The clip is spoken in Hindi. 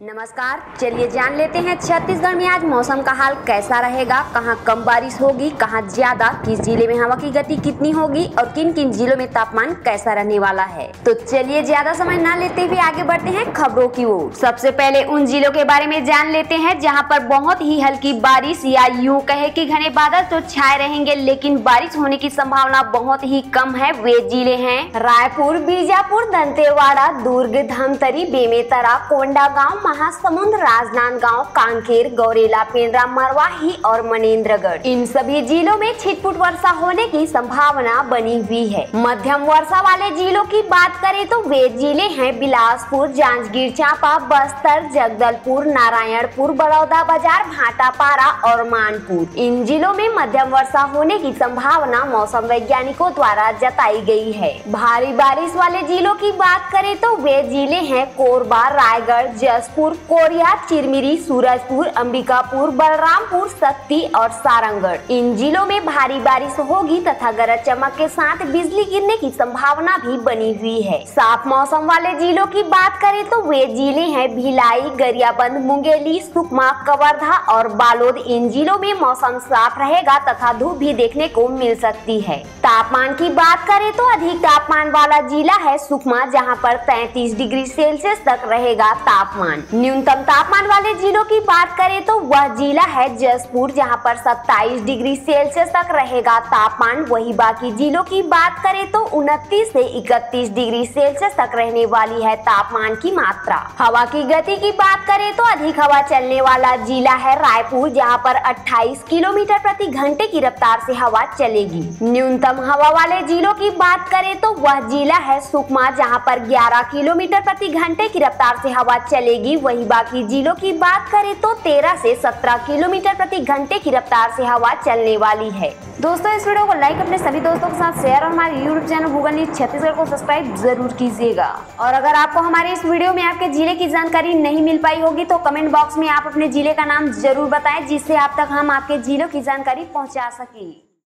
नमस्कार, चलिए जान लेते हैं छत्तीसगढ़ में आज मौसम का हाल कैसा रहेगा, कहाँ कम बारिश होगी, कहाँ ज़्यादा, किस ज़िले में हवा की गति कितनी होगी और किन किन जिलों में तापमान कैसा रहने वाला है। तो चलिए ज़्यादा समय ना लेते हुए आगे बढ़ते हैं खबरों की ओर। सबसे पहले उन जिलों के बारे में जान लेते हैं, जहाँ पर बहुत ही हल्की बारिश या यूँ कहे की घने बादल तो छाए रहेंगे, लेकिन बारिश होने की संभावना बहुत ही कम है। वे ज़िले है रायपुर, बीजापुर, दंतेवाड़ा, दुर्ग, धमतरी, बेमेतरा, कोंडागांव महासमुंद, राजनांदगांव, कांकेर, गौरेला पेंड्रा मरवाही और मनेन्द्रगढ़ इन सभी जिलों में छिटपुट वर्षा होने की संभावना बनी हुई है। मध्यम वर्षा वाले जिलों की बात करें तो वे ज़िले हैं बिलासपुर, जांजगीर चांपा, बस्तर, जगदलपुर, नारायणपुर, बड़ौदा बाज़ार, भाटापारा और मानपुर। इन जिलों में मध्यम वर्षा होने की संभावना मौसम वैज्ञानिकों द्वारा जताई गई है। भारी बारिश वाले जिलों की बात करें तो वे ज़िले हैं कोरबा, रायगढ़, जसपुर जौनपुर कोरिया, चिरमिरी, सूरजपुर, अंबिकापुर, बलरामपुर शक्ति और सारंगढ़। इन जिलों में भारी बारिश होगी तथा गरज चमक के साथ बिजली गिरने की संभावना भी बनी हुई है। साफ़ मौसम वाले जिलों की बात करें तो वे ज़िले हैं भिलाई, गरियाबंद, मुंगेली, सुकमा, कवर्धा और बालोद। इन जिलों में मौसम साफ़ रहेगा तथा धूप भी देखने को मिल सकती है। तापमान की बात करें तो अधिक तापमान वाला जिला है सुकमा, जहाँ पर 33 डिग्री सेल्सियस तक रहेगा तापमान। न्यूनतम तापमान वाले जिलों की बात करें तो वह जिला है जसपुर, जहाँ पर 27 डिग्री सेल्सियस तक रहेगा तापमान। वही बाकी जिलों की बात करें तो 29 से 31 डिग्री सेल्सियस तक रहने वाली है तापमान की मात्रा। हवा की गति की बात करें तो अधिक हवा चलने वाला जिला है रायपुर, जहाँ पर 28 किलोमीटर प्रति घंटे की रफ्तार से हवा चलेगी। न्यूनतम हवा वाले जिलों की बात करें तो वह जिला है सुकमा, जहाँ पर ग्यारह किलोमीटर प्रति घंटे की रफ्तार से हवा चलेगी। वही बाकी जिलों की बात करें तो 13 से 17 किलोमीटर प्रति घंटे की रफ्तार से हवा चलने वाली है। दोस्तों, इस वीडियो को लाइक अपने सभी दोस्तों के साथ शेयर और हमारे YouTube channel Google News Chhattisgarh को सब्सक्राइब ज़रूर कीजिएगा। और अगर आपको हमारे इस वीडियो में आपके ज़िले की जानकारी नहीं मिल पाई होगी तो कमेंट बॉक्स में आप अपने ज़िले का नाम ज़रूर बताएँ, जिससे आप तक हम आपके जिलों की जानकारी पहुँचा सकें।